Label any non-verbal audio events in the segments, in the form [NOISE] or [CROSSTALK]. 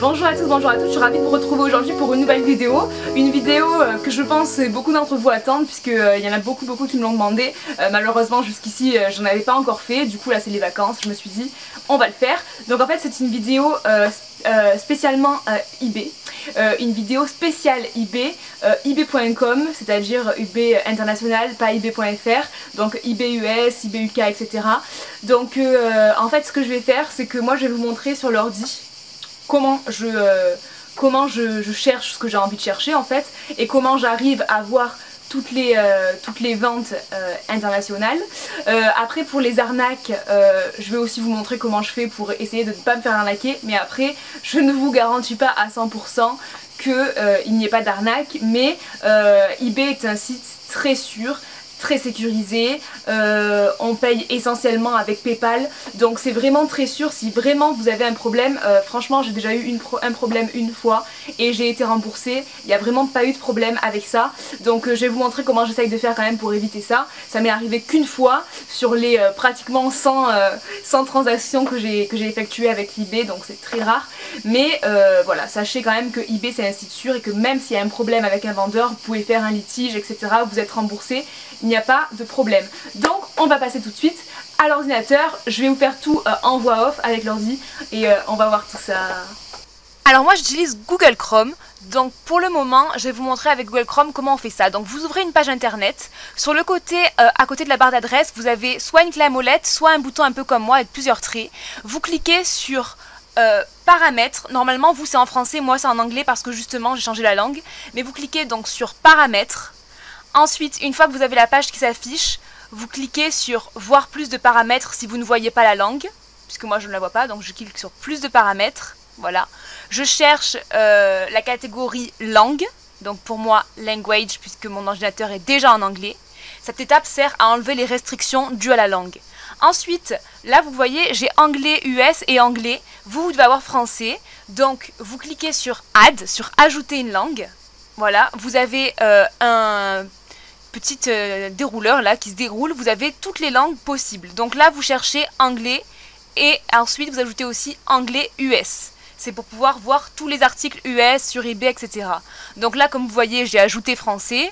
Bonjour à tous, bonjour à toutes, je suis ravie de vous retrouver aujourd'hui pour une nouvelle vidéo. Une vidéo euh, que je pense beaucoup d'entre vous attendent puisqu'il euh, y en a beaucoup beaucoup qui me l'ont demandé. Euh, malheureusement jusqu'ici j'en avais pas encore fait, du coup là c'est les vacances, je me suis dit on va le faire. Donc en fait c'est une vidéo spécialement eBay. une vidéo spéciale eBay, ebay.com, c'est-à-dire eBay international, pas ebay.fr, donc eBay US, etc. Donc en fait ce que je vais faire c'est que moi je vais vous montrer sur l'ordi comment je, euh, je, cherche ce que j'ai envie de chercher en fait et comment j'arrive à voir toutes les, euh, ventes euh, internationales. après pour les arnaques, je vais aussi vous montrer comment je fais pour essayer de ne pas me faire arnaquer mais après je ne vous garantis pas à 100% qu'il n'y ait pas d'arnaque mais eBay est un site très sûr très sécurisé, euh, on paye essentiellement avec Paypal, donc c'est vraiment très sûr. Si vraiment vous avez un problème, euh, franchement j'ai déjà eu un problème une fois et j'ai été remboursée, il n'y a vraiment pas eu de problème avec ça, donc euh, je vais vous montrer comment j'essaye de faire quand même pour éviter ça, ça m'est arrivé qu'une fois sur les pratiquement 100, 100 transactions que j'ai effectuées avec eBay, donc c'est très rare, mais voilà, sachez quand même que eBay c'est un site sûr et que même s'il y a un problème avec un vendeur, vous pouvez faire un litige, etc., vous êtes remboursé, n'y a pas de problème. Donc on va passer tout de suite à l'ordinateur, je vais vous faire tout euh, en voix off avec l'ordi et euh, on va voir tout ça. Alors moi j'utilise Google Chrome, donc pour le moment je vais vous montrer avec Google Chrome comment on fait ça. Donc vous ouvrez une page internet, sur le côté, euh, à côté de la barre d'adresse, vous avez soit une clé à molette, soit un bouton un peu comme moi avec plusieurs traits. Vous cliquez sur paramètres, normalement vous c'est en français, moi c'est en anglais parce que justement j'ai changé la langue, mais vous cliquez donc sur paramètres, Ensuite, une fois que vous avez la page qui s'affiche, vous cliquez sur voir plus de paramètres si vous ne voyez pas la langue, puisque moi je ne la vois pas, donc je clique sur plus de paramètres. Voilà. Je cherche euh, la catégorie langue, donc pour moi language, puisque mon ordinateur est déjà en anglais. Cette étape sert à enlever les restrictions dues à la langue. Ensuite, là vous voyez, j'ai anglais US et anglais. Vous, vous devez avoir français. Donc vous cliquez sur add, sur ajouter une langue. Voilà, vous avez euh, un petit euh, dérouleur là qui se déroule, vous avez toutes les langues possibles. Donc là, vous cherchez anglais et ensuite vous ajoutez aussi anglais US. C'est pour pouvoir voir tous les articles US sur eBay, etc. Donc là, comme vous voyez, j'ai ajouté français.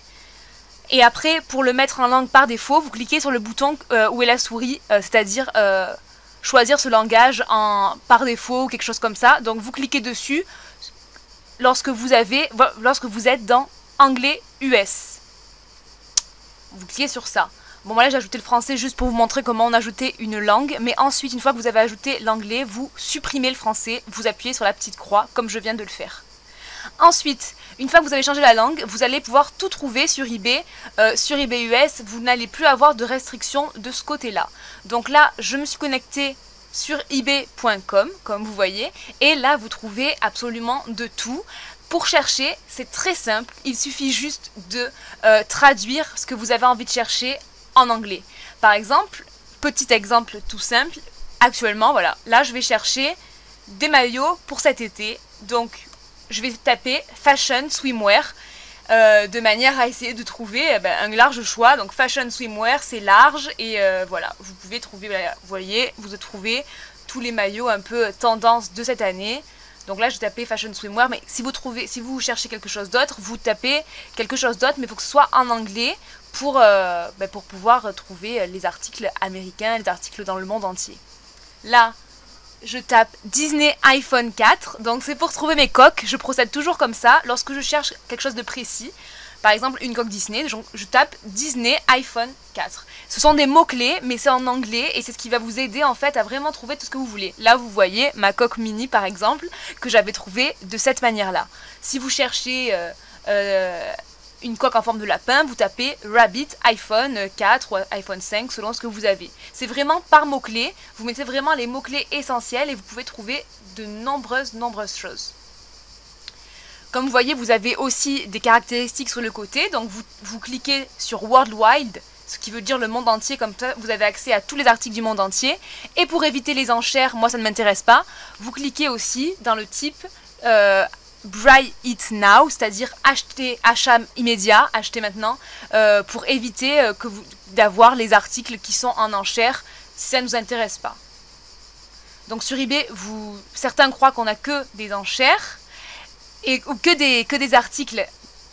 Et après, pour le mettre en langue par défaut, vous cliquez sur le bouton euh, où est la souris, euh, c'est-à-dire choisir ce langage en par défaut ou quelque chose comme ça. Donc vous cliquez dessus lorsque vous avez, lorsque vous êtes dans anglais US vous cliquez sur ça. Bon, moi là j'ai ajouté le français juste pour vous montrer comment on ajoutait une langue, mais ensuite, une fois que vous avez ajouté l'anglais, vous supprimez le français, vous appuyez sur la petite croix, comme je viens de le faire. Ensuite, une fois que vous avez changé la langue, vous allez pouvoir tout trouver sur eBay. Euh, sur eBay US, vous n'allez plus avoir de restrictions de ce côté-là. Donc là, je me suis connectée sur ebay.com, comme vous voyez, et là, vous trouvez absolument de tout. Pour chercher, c'est très simple, il suffit juste de euh, traduire ce que vous avez envie de chercher en anglais. Par exemple, petit exemple tout simple, actuellement, voilà, là je vais chercher des maillots pour cet été, donc je vais taper fashion swimwear euh, de manière à essayer de trouver eh ben, un large choix. Donc fashion swimwear, c'est large et euh, voilà, vous pouvez trouver, vous voyez, vous trouvez tous les maillots un peu tendance de cette année. Donc là, je tapé fashion swimwear, mais si vous trouvez, si vous cherchez quelque chose d'autre, vous tapez quelque chose d'autre, mais il faut que ce soit en anglais pour, euh, ben, pour pouvoir trouver les articles américains, les articles dans le monde entier. Là, je tape Disney iPhone 4, donc c'est pour trouver mes coques. Je procède toujours comme ça lorsque je cherche quelque chose de précis. Par exemple, une coque Disney, je tape Disney iPhone 4. Ce sont des mots-clés, mais c'est en anglais et c'est ce qui va vous aider en fait à vraiment trouver tout ce que vous voulez. Là, vous voyez ma coque mini par exemple, que j'avais trouvée de cette manière-là. Si vous cherchez euh, euh, une coque en forme de lapin, vous tapez Rabbit iPhone 4 ou iPhone 5 selon ce que vous avez. C'est vraiment par mots-clés, vous mettez vraiment les mots-clés essentiels et vous pouvez trouver de nombreuses, nombreuses choses. Comme vous voyez, vous avez aussi des caractéristiques sur le côté. Donc vous, vous cliquez sur Worldwide, ce qui veut dire le monde entier, comme ça vous avez accès à tous les articles du monde entier. Et pour éviter les enchères, moi ça ne m'intéresse pas, vous cliquez aussi dans le type euh, Buy It Now, c'est-à-dire acheter, achat immédiat, acheter maintenant, euh, pour éviter euh, vous d'avoir les articles qui sont en enchère si ça ne nous intéresse pas. Donc sur eBay, vous, certains croient qu'on a que des enchères et, que des, que des articles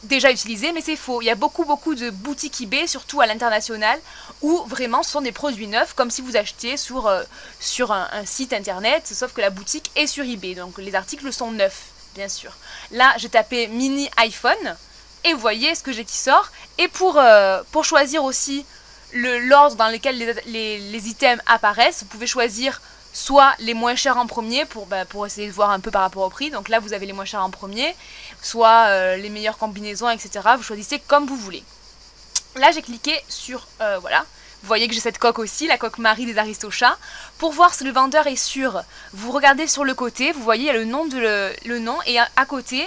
déjà utilisés, mais c'est faux. Il y a beaucoup beaucoup de boutiques eBay, surtout à l'international, où vraiment ce sont des produits neufs, comme si vous achetiez sur, euh, sur un, site internet, sauf que la boutique est sur eBay, donc les articles sont neufs, bien sûr. Là, j'ai tapé mini iPhone, et vous voyez ce que j'ai qui sort. Et pour, euh, pour choisir aussi l'ordre dans lequel les, les, items apparaissent, vous pouvez choisir soit les moins chers en premier pour, bah, pour essayer de voir un peu par rapport au prix. Donc là, vous avez les moins chers en premier, soit euh, les meilleures combinaisons, etc. Vous choisissez comme vous voulez. Là, j'ai cliqué sur, euh, voilà, vous voyez que j'ai cette coque aussi, la coque Marie des Aristochats. Pour voir si le vendeur est sûr, vous regardez sur le côté, vous voyez le nom, de le, nom et à côté,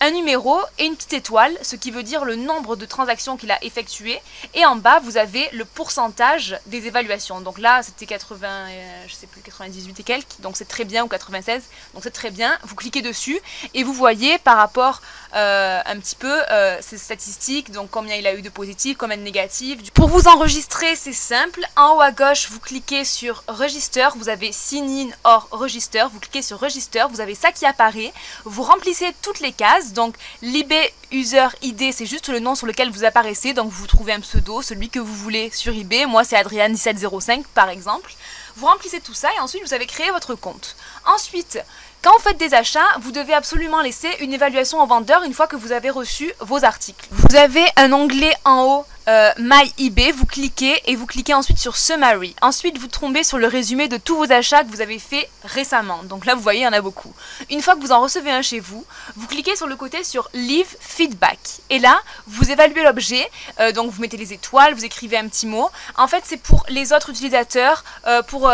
un numéro et une petite étoile, ce qui veut dire le nombre de transactions qu'il a effectuées. Et en bas, vous avez le pourcentage des évaluations. Donc là, c'était 80, euh, je sais plus, 98 et quelques, donc c'est très bien, ou 96, donc c'est très bien. Vous cliquez dessus et vous voyez par rapport euh, un petit peu euh, ces statistiques, donc combien il a eu de positifs, combien de négatifs. Pour vous enregistrer, c'est simple. En haut à gauche, vous cliquez sur Register, vous avez Sign in or Register, vous cliquez sur Register, vous avez ça qui apparaît. Vous remplissez toutes les cases donc l'IB User ID, c'est juste le nom sur lequel vous apparaissez. Donc vous trouvez un pseudo, celui que vous voulez sur eBay. Moi c'est Adrian1705 par exemple. Vous remplissez tout ça et ensuite vous avez créé votre compte. Ensuite, quand vous faites des achats, vous devez absolument laisser une évaluation au vendeur une fois que vous avez reçu vos articles. Vous avez un onglet en haut euh, My eBay, vous cliquez et vous cliquez ensuite sur Summary. Ensuite, vous tombez sur le résumé de tous vos achats que vous avez fait récemment. Donc là, vous voyez, il y en a beaucoup. Une fois que vous en recevez un chez vous, vous cliquez sur le côté sur Leave Feedback. Et là, vous évaluez l'objet. Euh, donc vous mettez les étoiles, vous écrivez un petit mot. En fait, c'est pour les autres utilisateurs, euh, pour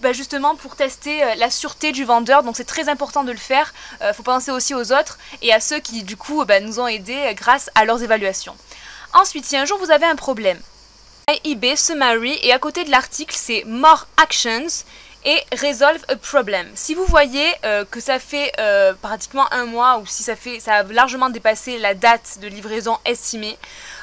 bah, justement pour tester euh, la sûreté du vendeur. Donc c'est très important de le faire. Il euh, faut penser aussi aux autres et à ceux qui du coup bah, nous ont aidés euh, grâce à leurs évaluations. Ensuite, si un jour vous avez un problème, eBay Summary et à côté de l'article c'est More Actions et Resolve a Problem. Si vous voyez que ça fait pratiquement un mois ou si ça fait ça a largement dépassé la date de livraison estimée,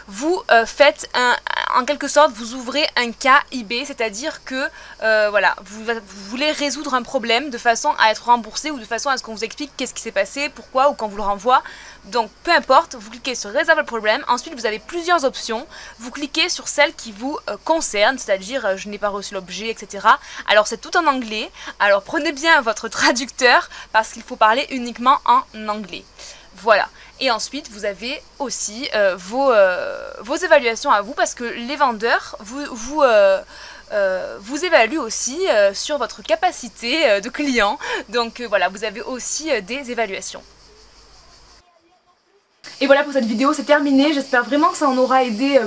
vous faites un, en quelque sorte, vous ouvrez un cas eBay, c'est-à-dire que euh, voilà, vous, voulez résoudre un problème de façon à être remboursé ou de façon à ce qu'on vous explique qu'est-ce qui s'est passé, pourquoi ou quand vous le renvoie. Donc peu importe, vous cliquez sur Resolve Problem. Ensuite, vous avez plusieurs options. Vous cliquez sur celle qui vous euh, concerne, c'est-à-dire euh, je n'ai pas reçu l'objet, etc. Alors c'est tout en anglais. Alors prenez bien votre traducteur parce qu'il faut parler uniquement en anglais. Voilà. Et ensuite, vous avez aussi euh, vos, euh, vos, évaluations à vous parce que les vendeurs vous, vous, euh, évaluent aussi sur votre capacité de client. Donc voilà, vous avez aussi des évaluations. Et voilà pour cette vidéo, c'est terminé. J'espère vraiment que ça en aura aidé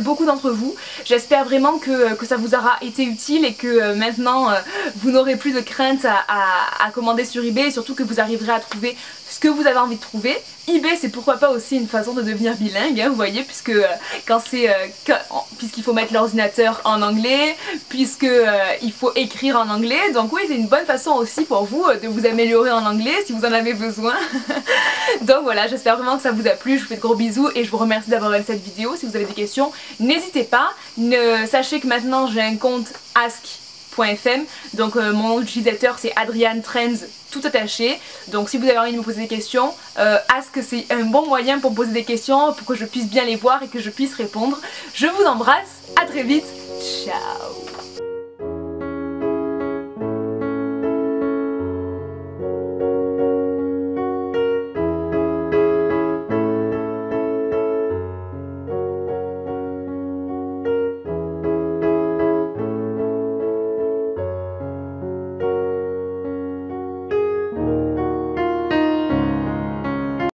beaucoup d'entre vous. J'espère vraiment que, que, ça vous aura été utile et que maintenant vous n'aurez plus de crainte à, commander sur eBay et surtout que vous arriverez à trouver ce que vous avez envie de trouver. eBay c'est pourquoi pas aussi une façon de devenir bilingue, hein, vous voyez, puisque euh, quand c'est euh, puisqu'il faut mettre l'ordinateur en anglais, puisque euh, il faut écrire en anglais, donc oui c'est une bonne façon aussi pour vous de vous améliorer en anglais si vous en avez besoin. [LAUGHS] donc voilà, j'espère vraiment que ça vous a plu, je vous fais de gros bisous et je vous remercie d'avoir regardé cette vidéo. Si vous avez des questions, n'hésitez pas. Ne, sachez que maintenant j'ai un compte Ask donc euh, mon utilisateur c'est Adrian Trends tout attaché. Donc si vous avez envie de me poser des questions, euh, Ask c'est un bon moyen pour poser des questions, pour que je puisse bien les voir et que je puisse répondre? Je vous embrasse, à très vite, ciao